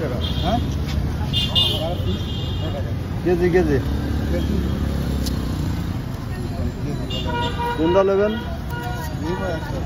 টাকা হ্যাঁ? KG KG. কোনটা নেবেন? একশো